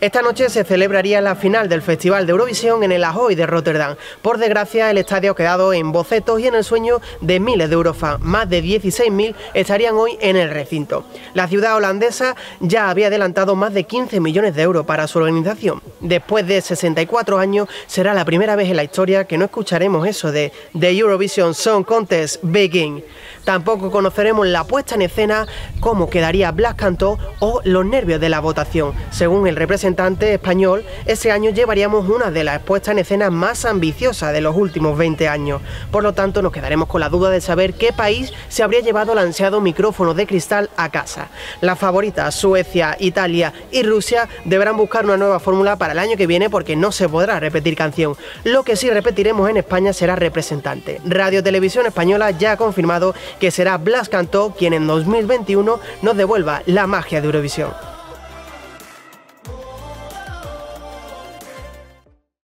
Esta noche se celebraría la final del Festival de Eurovisión en el Ahoy de Rotterdam. Por desgracia, el estadio ha quedado en bocetos y en el sueño de miles de eurofans. Más de 16.000 estarían hoy en el recinto. La ciudad holandesa ya había adelantado más de 15 millones de euros para su organización. Después de 64 años, será la primera vez en la historia que no escucharemos eso de The Eurovision Song Contest Begin. Tampoco conoceremos la puesta en escena, cómo quedaría Blas Cantó o los nervios de la votación. Según el representante español, ese año llevaríamos una de las puestas en escena más ambiciosas de los últimos 20 años. Por lo tanto, nos quedaremos con la duda de saber qué país se habría llevado el ansiado micrófono de cristal a casa. Las favoritas, Suecia, Italia y Rusia, deberán buscar una nueva fórmula para el año que viene porque no se podrá repetir canción. Lo que sí repetiremos en España será representante. Radio Televisión Española ya ha confirmado que será Blas Cantó quien en 2021 nos devuelva la magia de Eurovisión.